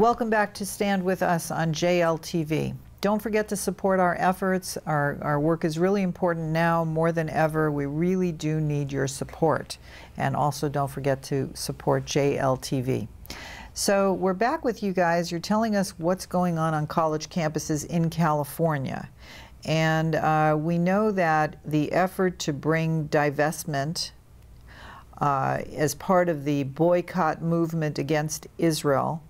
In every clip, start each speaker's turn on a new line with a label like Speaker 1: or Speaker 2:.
Speaker 1: Welcome back to Stand With Us on JLTV. Don't forget to support our efforts. Our, our work is really important now more than ever. We really do need your support. And also don't forget to support JLTV. So we're back with you guys. You're telling us what's going on on college campuses in California. And uh, we know that the effort to bring divestment uh, as part of the boycott movement against Israel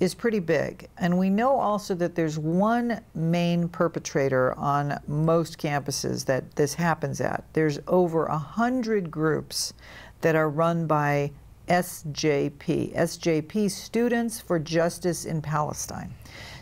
Speaker 1: is pretty big. And we know also that there's one main perpetrator on most campuses that this happens at. There's over a hundred groups that are run by SJP, SJP Students for Justice in Palestine.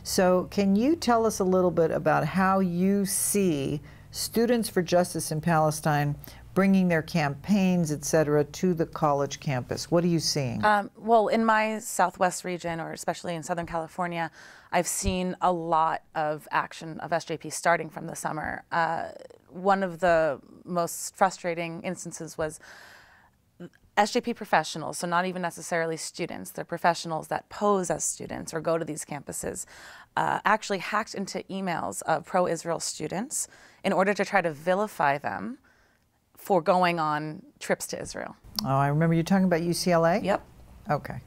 Speaker 1: So can you tell us a little bit about how you see Students for Justice in Palestine bringing their campaigns, et cetera, to the college campus? What are you seeing? Um,
Speaker 2: well, in my Southwest region, or especially in Southern California, I've seen a lot of action of SJP starting from the summer. Uh, one of the most frustrating instances was SJP professionals, so not even necessarily students, they're professionals that pose as students or go to these campuses, uh, actually hacked into emails of pro Israel students in order to try to vilify them for going on trips to Israel.
Speaker 1: Oh, I remember you talking about UCLA?
Speaker 2: Yep.
Speaker 1: Okay.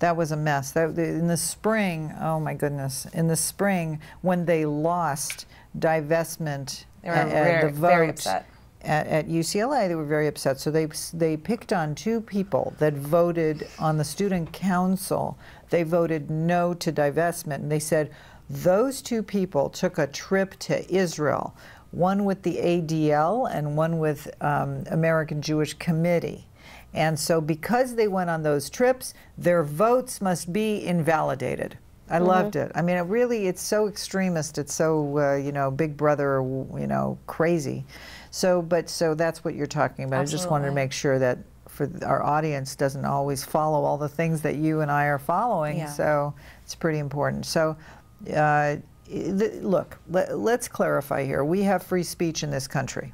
Speaker 1: That was a mess. That, in the spring, oh my goodness, in the spring when they lost divestment,
Speaker 2: they were very, the vote, very upset.
Speaker 1: At, at, UCLA, they were very upset. So they they picked on two people that voted on the student council. They voted no to divestment, and they said those two people took a trip to Israel one with the ADL and one with um, American Jewish Committee. And so because they went on those trips, their votes must be invalidated. I mm -hmm. loved it. I mean, it really, it's so extremist. It's so, uh, you know, big brother, you know, crazy. So, but so that's what you're talking about. Absolutely. I just wanted to make sure that for our audience doesn't always follow all the things that you and I are following. Yeah. So it's pretty important. So, uh, look, let, us clarify here. We have free speech in this country.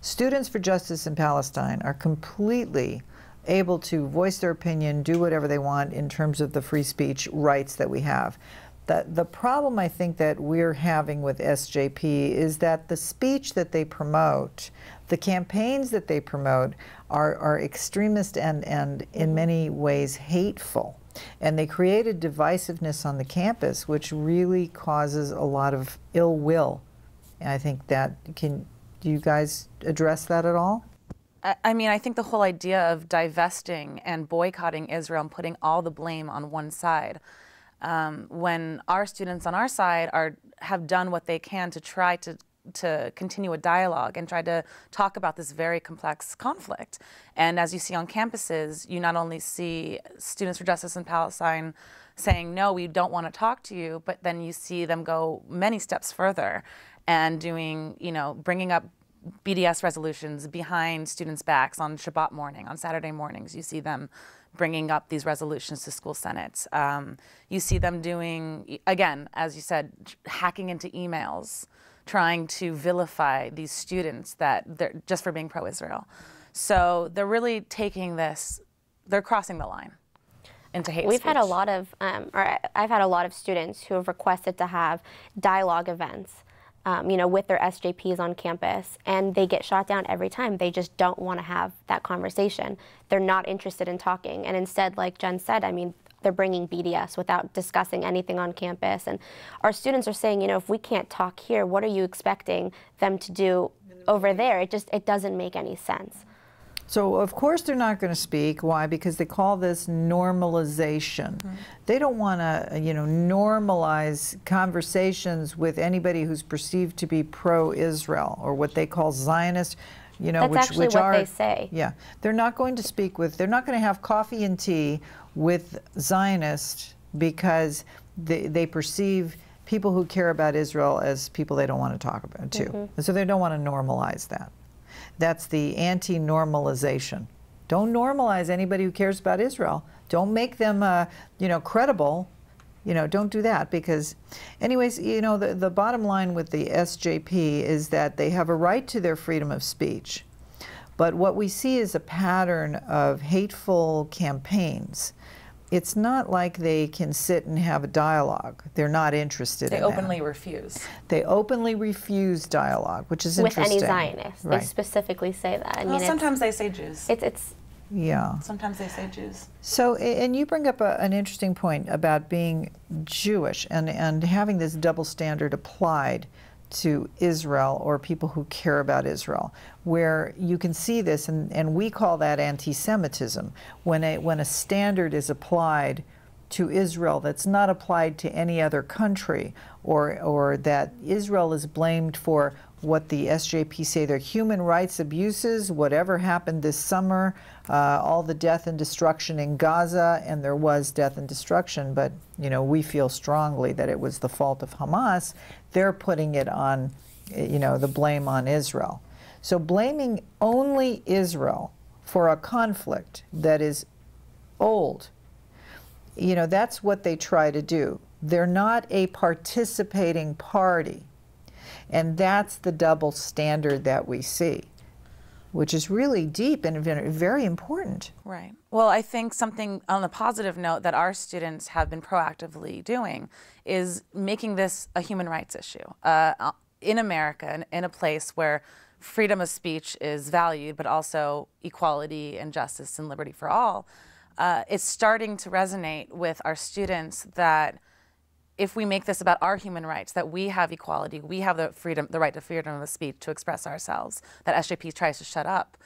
Speaker 1: Students for Justice in Palestine are completely able to voice their opinion, do whatever they want in terms of the free speech rights that we have. The, the problem I think that we're having with SJP is that the speech that they promote, the campaigns that they promote, are, are extremist and, and in many ways hateful. And they created divisiveness on the campus, which really causes a lot of ill will. And I think that can, do you guys address that at all?
Speaker 2: I mean, I think the whole idea of divesting and boycotting Israel and putting all the blame on one side, um, when our students on our side are have done what they can to try to to continue a dialogue and try to talk about this very complex conflict. And as you see on campuses, you not only see Students for Justice in Palestine saying, no, we don't want to talk to you, but then you see them go many steps further and doing, you know, bringing up BDS resolutions behind students' backs on Shabbat morning, on Saturday mornings. You see them bringing up these resolutions to school senates. Um, you see them doing, again, as you said, hacking into emails trying to vilify these students that they're just for being pro-Israel. So they're really taking this, they're crossing the line into hate
Speaker 3: We've
Speaker 2: speech.
Speaker 3: had a lot of, um, or I've had a lot of students who have requested to have dialogue events. Um, you know, with their SJPs on campus, and they get shot down every time. They just don't want to have that conversation. They're not interested in talking, and instead, like Jen said, I mean, they're bringing BDS without discussing anything on campus. And our students are saying, you know, if we can't talk here, what are you expecting them to do over there? It just, it doesn't make any sense.
Speaker 1: So of course they're not going to speak. Why? Because they call this normalization. Mm -hmm. They don't want to, you know, normalize conversations with anybody who's perceived to be pro-Israel or what they call Zionist. You know,
Speaker 3: That's
Speaker 1: which,
Speaker 3: actually
Speaker 1: which
Speaker 3: what
Speaker 1: are,
Speaker 3: they say.
Speaker 1: Yeah, they're not going to speak with. They're not going to have coffee and tea with Zionists because they, they perceive people who care about Israel as people they don't want to talk about too. Mm -hmm. so they don't want to normalize that. That's the anti-normalization. Don't normalize anybody who cares about Israel. Don't make them, uh, you know, credible. You know, don't do that because, anyways, you know, the, the bottom line with the SJP is that they have a right to their freedom of speech. But what we see is a pattern of hateful campaigns it's not like they can sit and have a dialogue. They're not interested in it.
Speaker 2: they
Speaker 1: in
Speaker 2: openly
Speaker 1: that.
Speaker 2: refuse.
Speaker 1: They openly refuse dialogue, which is
Speaker 3: with any
Speaker 1: interesting.
Speaker 3: Zionist.
Speaker 1: Right.
Speaker 3: They specifically say that. I
Speaker 2: Well,
Speaker 3: mean,
Speaker 2: sometimes they say Jews.
Speaker 3: it's, it's
Speaker 1: yeah.
Speaker 2: sometimes they say Jews.
Speaker 1: So, and you bring up a, an interesting point about being Jewish and, and having this double standard applied to Israel or people who care about Israel, where you can see this, and, and we call that anti Semitism, when a, when a standard is applied to Israel that's not applied to any other country, or, or that Israel is blamed for what the SJP say their human rights abuses, whatever happened this summer, uh, all the death and destruction in Gaza, and there was death and destruction, but you know we feel strongly that it was the fault of Hamas. They're putting it on, you know, the blame on Israel. So blaming only Israel for a conflict that is old, you know, that's what they try to do. They're not a participating party. And that's the double standard that we see, which is really deep and very important.
Speaker 2: Right. Well, I think something on the positive note that our students have been proactively doing is making this a human rights issue uh, in America, in, a place where freedom of speech is valued, but also equality and justice and liberty for all. Uh, it's starting to resonate with our students that if we make this about our human rights, that we have equality, we have the freedom, the right to freedom of speech to express ourselves, that SJP tries to shut up.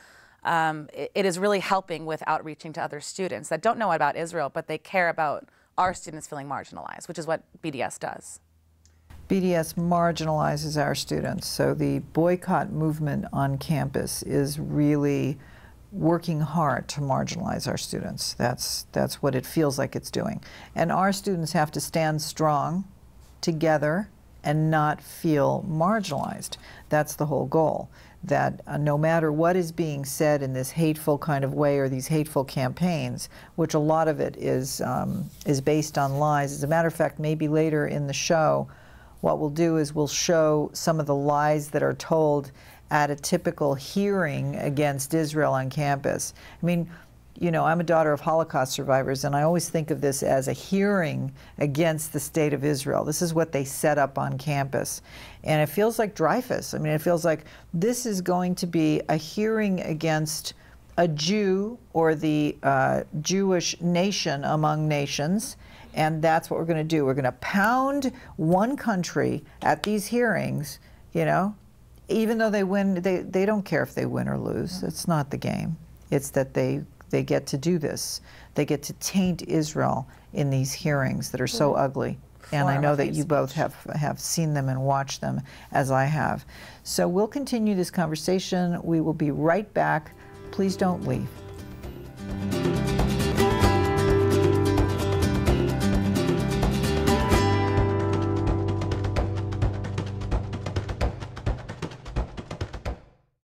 Speaker 2: Um, it, it is really helping with outreaching to other students that don't know about Israel, but they care about our students feeling marginalized, which is what BDS does.
Speaker 1: BDS marginalizes our students, so the boycott movement on campus is really working hard to marginalize our students. That's that's what it feels like it's doing. And our students have to stand strong together and not feel marginalized. That's the whole goal. That uh, no matter what is being said in this hateful kind of way or these hateful campaigns, which a lot of it is um, is based on lies. As a matter of fact, maybe later in the show, what we'll do is we'll show some of the lies that are told at a typical hearing against Israel on campus. I mean, you know, I'm a daughter of Holocaust survivors, and I always think of this as a hearing against the state of Israel. This is what they set up on campus. And it feels like Dreyfus. I mean, it feels like this is going to be a hearing against a Jew or the uh, Jewish nation among nations. And that's what we're going to do. We're going to pound one country at these hearings, you know, even though they win, they, they don't care if they win or lose. It's not the game. It's that they they get to do this. They get to taint Israel in these hearings that are so ugly. And I know that you both have have seen them and watched them as I have. So we'll continue this conversation. We will be right back. Please don't leave.